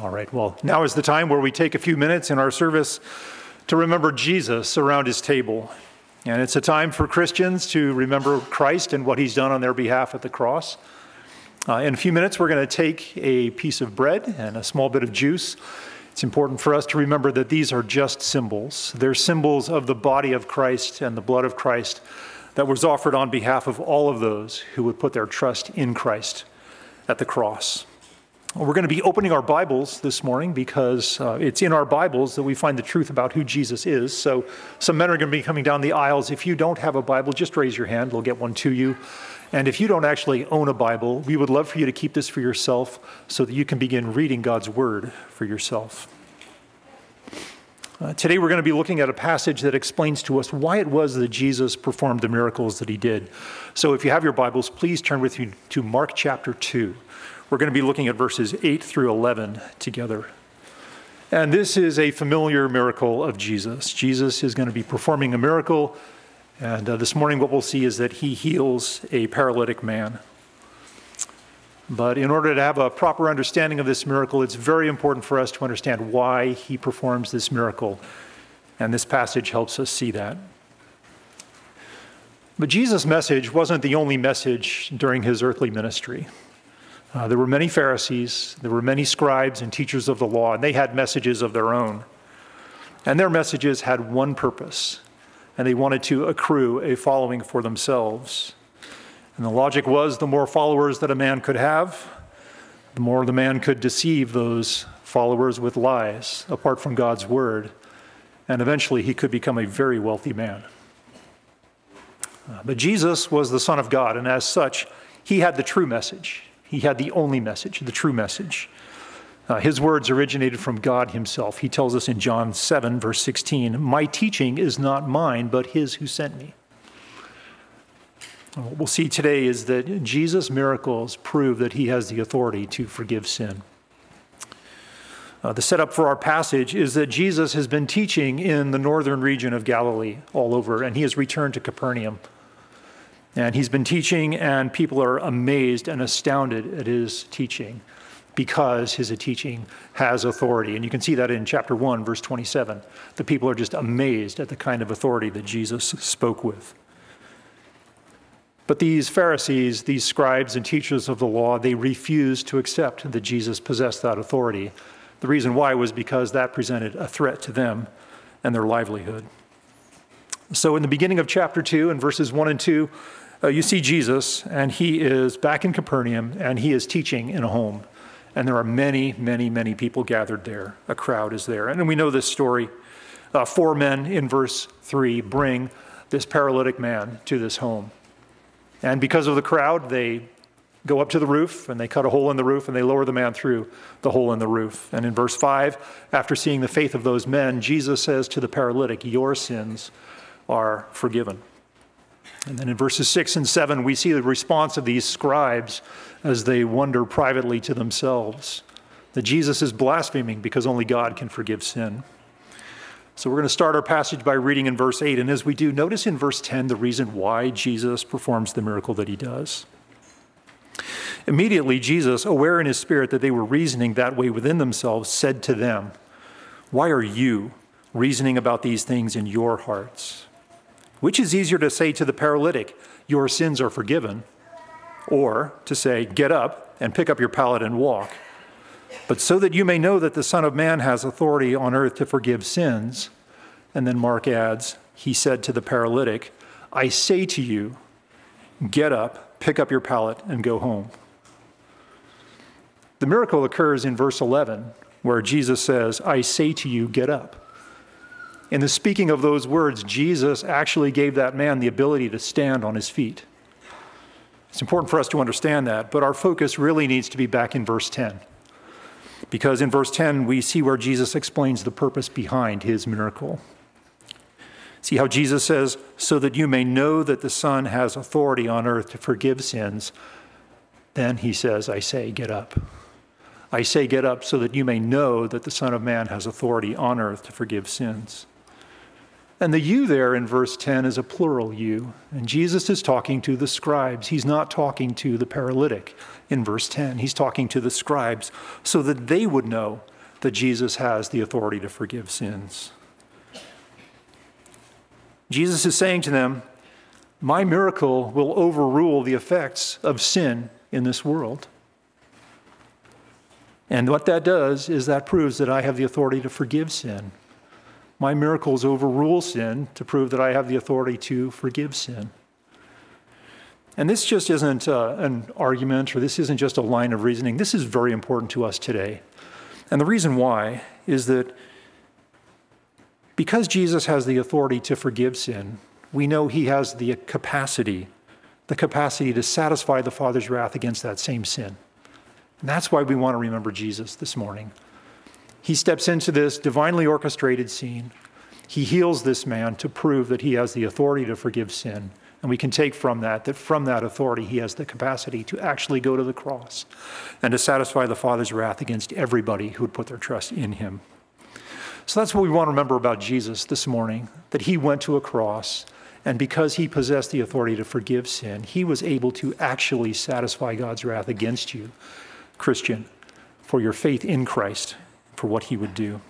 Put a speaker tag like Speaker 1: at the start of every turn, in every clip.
Speaker 1: All right, well, now is the time where we take a few minutes in our service to remember Jesus around his table. And it's a time for Christians to remember Christ and what he's done on their behalf at the cross. Uh, in a few minutes, we're going to take a piece of bread and a small bit of juice. It's important for us to remember that these are just symbols. They're symbols of the body of Christ and the blood of Christ that was offered on behalf of all of those who would put their trust in Christ at the cross. We're going to be opening our Bibles this morning because uh, it's in our Bibles that we find the truth about who Jesus is. So, some men are going to be coming down the aisles. If you don't have a Bible, just raise your hand. We'll get one to you. And if you don't actually own a Bible, we would love for you to keep this for yourself so that you can begin reading God's Word for yourself. Uh, today, we're going to be looking at a passage that explains to us why it was that Jesus performed the miracles that he did. So, if you have your Bibles, please turn with you to Mark chapter 2. We're going to be looking at verses 8 through 11 together. And this is a familiar miracle of Jesus. Jesus is going to be performing a miracle. And uh, this morning, what we'll see is that he heals a paralytic man. But in order to have a proper understanding of this miracle, it's very important for us to understand why he performs this miracle. And this passage helps us see that. But Jesus' message wasn't the only message during his earthly ministry. Uh, there were many Pharisees, there were many scribes and teachers of the law, and they had messages of their own. And their messages had one purpose, and they wanted to accrue a following for themselves. And the logic was the more followers that a man could have, the more the man could deceive those followers with lies apart from God's word. And eventually he could become a very wealthy man. Uh, but Jesus was the Son of God, and as such, he had the true message. He had the only message, the true message. Uh, his words originated from God himself. He tells us in John 7, verse 16, My teaching is not mine, but his who sent me. What we'll see today is that Jesus' miracles prove that he has the authority to forgive sin. Uh, the setup for our passage is that Jesus has been teaching in the northern region of Galilee all over, and he has returned to Capernaum. And he's been teaching, and people are amazed and astounded at his teaching because his teaching has authority. And you can see that in chapter 1, verse 27. The people are just amazed at the kind of authority that Jesus spoke with. But these Pharisees, these scribes and teachers of the law, they refused to accept that Jesus possessed that authority. The reason why was because that presented a threat to them and their livelihood. So, in the beginning of chapter 2, in verses 1 and 2, uh, you see Jesus, and he is back in Capernaum, and he is teaching in a home. And there are many, many, many people gathered there. A crowd is there. And we know this story. Uh, four men in verse 3 bring this paralytic man to this home. And because of the crowd, they go up to the roof and they cut a hole in the roof and they lower the man through the hole in the roof. And in verse 5, after seeing the faith of those men, Jesus says to the paralytic, Your sins are forgiven. And then in verses 6 and 7, we see the response of these scribes as they wonder privately to themselves that Jesus is blaspheming because only God can forgive sin. So we're going to start our passage by reading in verse 8. And as we do, notice in verse 10 the reason why Jesus performs the miracle that he does. Immediately, Jesus, aware in his spirit that they were reasoning that way within themselves, said to them, Why are you reasoning about these things in your hearts? Which is easier to say to the paralytic, Your sins are forgiven, or to say, Get up and pick up your pallet and walk? But so that you may know that the Son of Man has authority on earth to forgive sins. And then Mark adds, He said to the paralytic, I say to you, Get up, pick up your pallet, and go home. The miracle occurs in verse 11, where Jesus says, I say to you, get up. In the speaking of those words, Jesus actually gave that man the ability to stand on his feet. It's important for us to understand that, but our focus really needs to be back in verse 10. Because in verse 10, we see where Jesus explains the purpose behind his miracle. See how Jesus says, so that you may know that the Son has authority on earth to forgive sins. Then he says, I say, get up. I say, get up so that you may know that the Son of Man has authority on earth to forgive sins. And the you there in verse 10 is a plural you. And Jesus is talking to the scribes. He's not talking to the paralytic in verse 10. He's talking to the scribes so that they would know that Jesus has the authority to forgive sins. Jesus is saying to them, My miracle will overrule the effects of sin in this world. And what that does is that proves that I have the authority to forgive sin. My miracles overrule sin to prove that I have the authority to forgive sin. And this just isn't uh, an argument or this isn't just a line of reasoning. This is very important to us today. And the reason why is that because Jesus has the authority to forgive sin, we know he has the capacity, the capacity to satisfy the Father's wrath against that same sin. And that's why we want to remember Jesus this morning. He steps into this divinely orchestrated scene. He heals this man to prove that he has the authority to forgive sin. And we can take from that that from that authority, he has the capacity to actually go to the cross and to satisfy the Father's wrath against everybody who would put their trust in him. So that's what we want to remember about Jesus this morning that he went to a cross, and because he possessed the authority to forgive sin, he was able to actually satisfy God's wrath against you Christian, for your faith in Christ, for what he would do.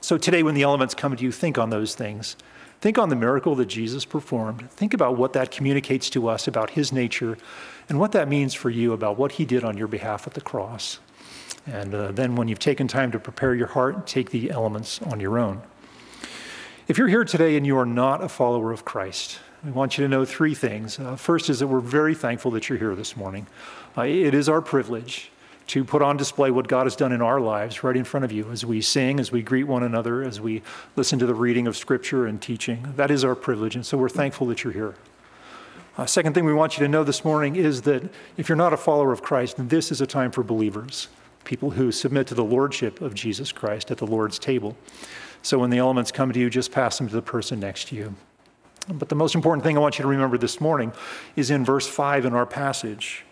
Speaker 1: So today, when the elements come to you, think on those things. Think on the miracle that Jesus performed. Think about what that communicates to us about his nature and what that means for you about what he did on your behalf at the cross. And uh, then, when you've taken time to prepare your heart, take the elements on your own. If you're here today and you are not a follower of Christ, we want you to know three things. Uh, first is that we're very thankful that you're here this morning. Uh, it is our privilege to put on display what God has done in our lives right in front of you as we sing, as we greet one another, as we listen to the reading of Scripture and teaching. That is our privilege, and so we're thankful that you're here. Uh, second thing we want you to know this morning is that if you're not a follower of Christ, this is a time for believers, people who submit to the lordship of Jesus Christ at the Lord's table. So when the elements come to you, just pass them to the person next to you. But the most important thing I want you to remember this morning is in verse 5 in our passage.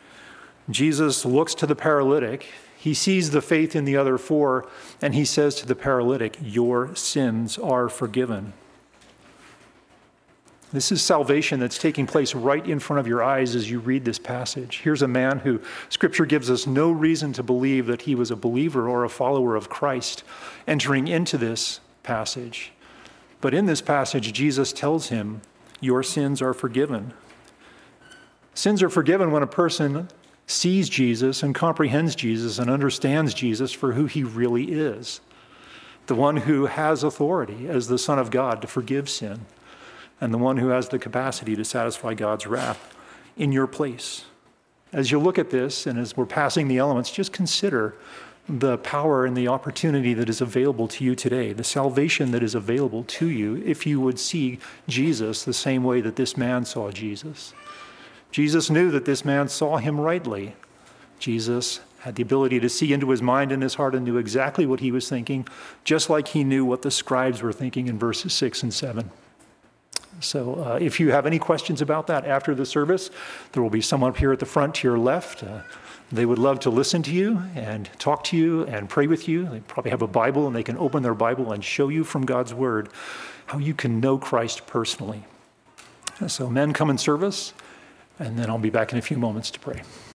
Speaker 1: Jesus looks to the paralytic. He sees the faith in the other four, and he says to the paralytic, Your sins are forgiven. This is salvation that's taking place right in front of your eyes as you read this passage. Here's a man who Scripture gives us no reason to believe that he was a believer or a follower of Christ entering into this passage. But in this passage, Jesus tells him, Your sins are forgiven. Sins are forgiven when a person sees Jesus and comprehends Jesus and understands Jesus for who he really is the one who has authority as the Son of God to forgive sin, and the one who has the capacity to satisfy God's wrath in your place. As you look at this and as we're passing the elements, just consider the power and the opportunity that is available to you today, the salvation that is available to you if you would see Jesus the same way that this man saw Jesus. Jesus knew that this man saw him rightly. Jesus had the ability to see into his mind and his heart and knew exactly what he was thinking, just like he knew what the scribes were thinking in verses 6 and 7. So, uh, if you have any questions about that after the service, there will be someone up here at the front to your left. Uh, they would love to listen to you and talk to you and pray with you. They probably have a Bible and they can open their Bible and show you from God's Word how you can know Christ personally. So, men come in service. And then I'll be back in a few moments to pray.